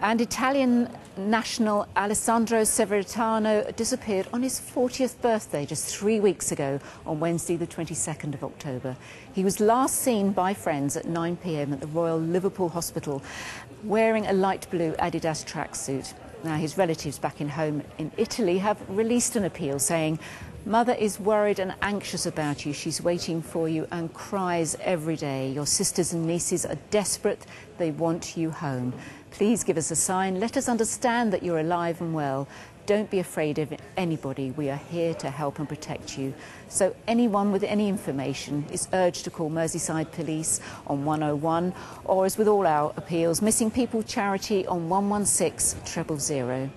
And Italian national Alessandro Severitano disappeared on his 40th birthday just three weeks ago on Wednesday, the 22nd of October. He was last seen by friends at 9 pm at the Royal Liverpool Hospital wearing a light blue Adidas tracksuit. Now, his relatives back in home in Italy have released an appeal saying, Mother is worried and anxious about you. She's waiting for you and cries every day. Your sisters and nieces are desperate. They want you home. Please give us a sign. Let us understand that you're alive and well. Don't be afraid of anybody. We are here to help and protect you. So anyone with any information is urged to call Merseyside Police on 101 or as with all our appeals, Missing People Charity on 116 000.